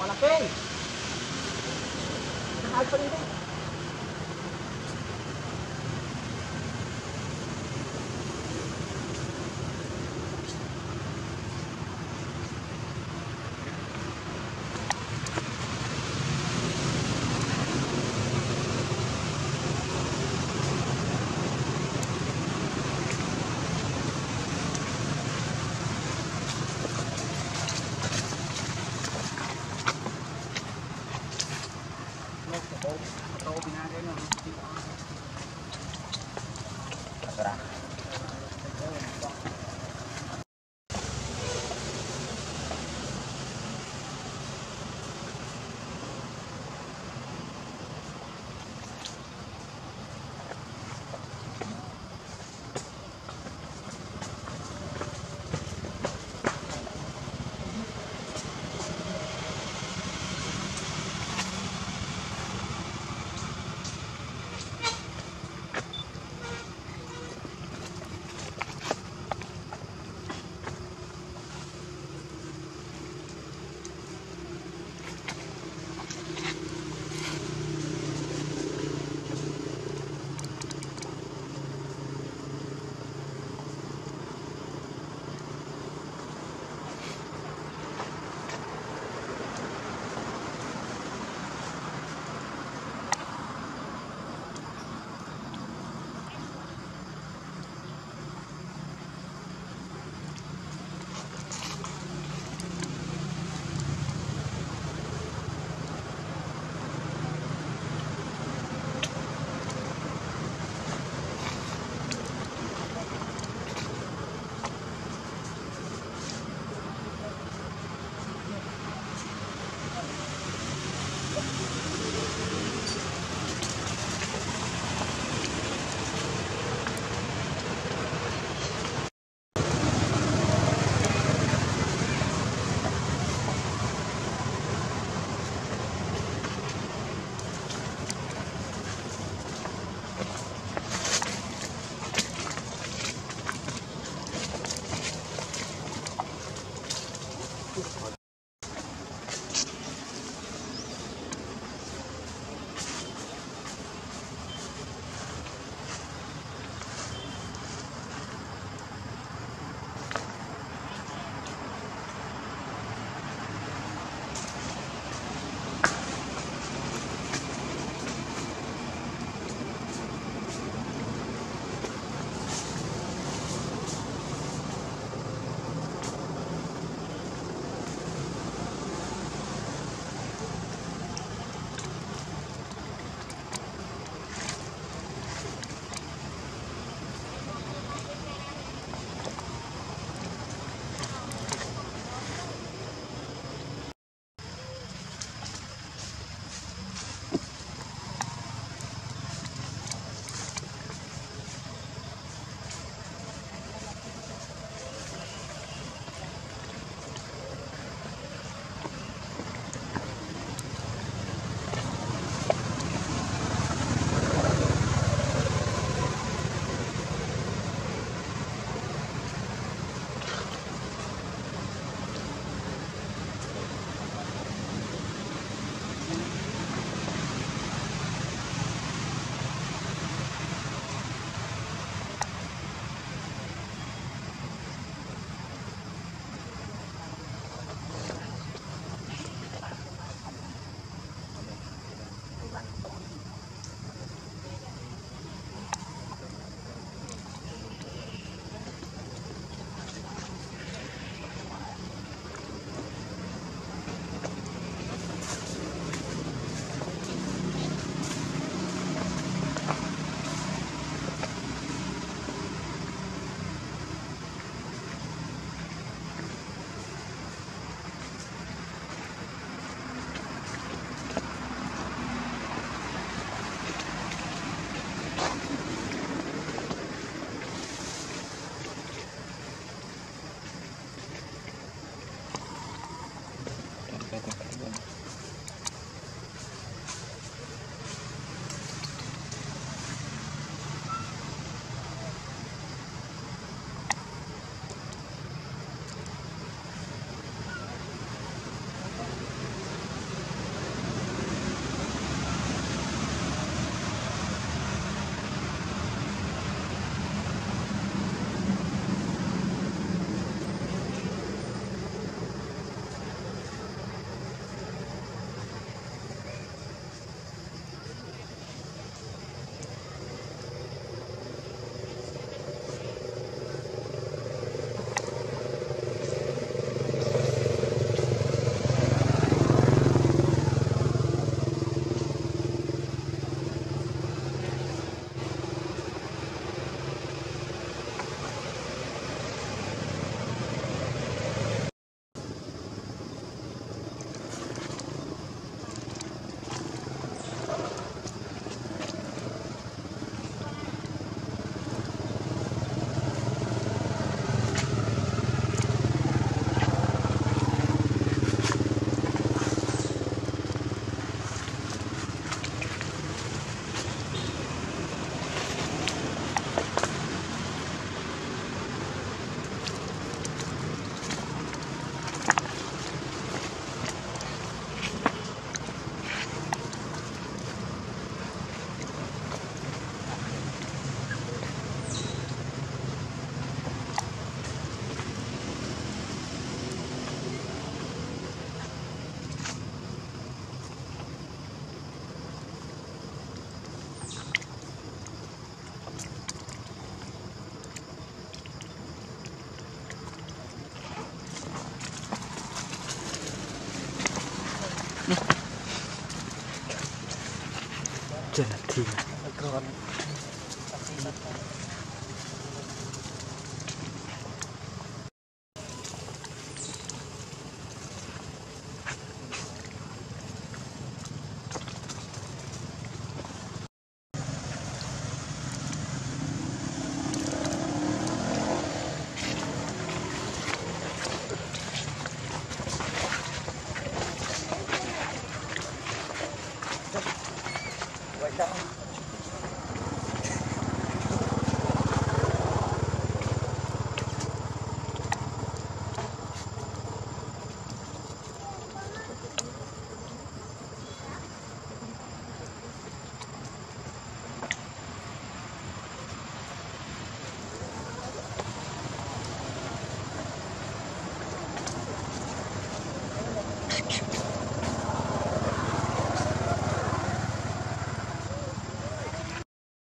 Malaki. Nakaalpa rin din. จ้าหนาที่